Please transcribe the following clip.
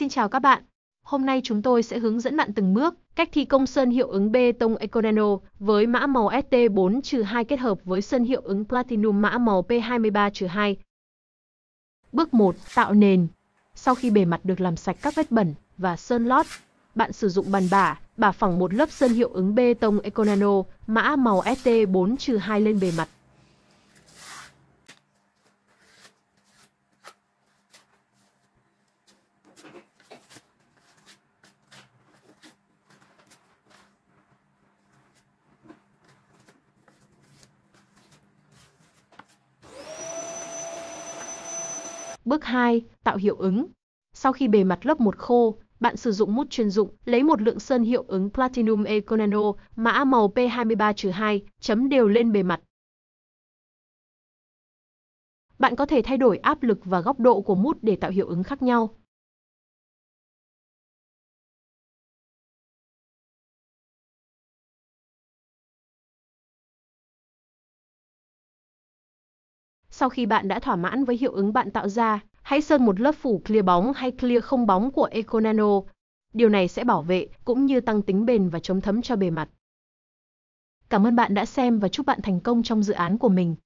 Xin chào các bạn. Hôm nay chúng tôi sẽ hướng dẫn bạn từng bước cách thi công sơn hiệu ứng bê tông Econano với mã màu ST4-2 kết hợp với sơn hiệu ứng Platinum mã màu P23-2. Bước 1. Tạo nền. Sau khi bề mặt được làm sạch các vết bẩn và sơn lót, bạn sử dụng bàn bả, bả phẳng một lớp sơn hiệu ứng bê tông Econano mã màu ST4-2 lên bề mặt. Bước 2. Tạo hiệu ứng. Sau khi bề mặt lớp một khô, bạn sử dụng mút chuyên dụng, lấy một lượng sơn hiệu ứng Platinum Econano, mã màu P23-2, chấm đều lên bề mặt. Bạn có thể thay đổi áp lực và góc độ của mút để tạo hiệu ứng khác nhau. Sau khi bạn đã thỏa mãn với hiệu ứng bạn tạo ra, hãy sơn một lớp phủ clear bóng hay clear không bóng của Eco Nano. Điều này sẽ bảo vệ cũng như tăng tính bền và chống thấm cho bề mặt. Cảm ơn bạn đã xem và chúc bạn thành công trong dự án của mình.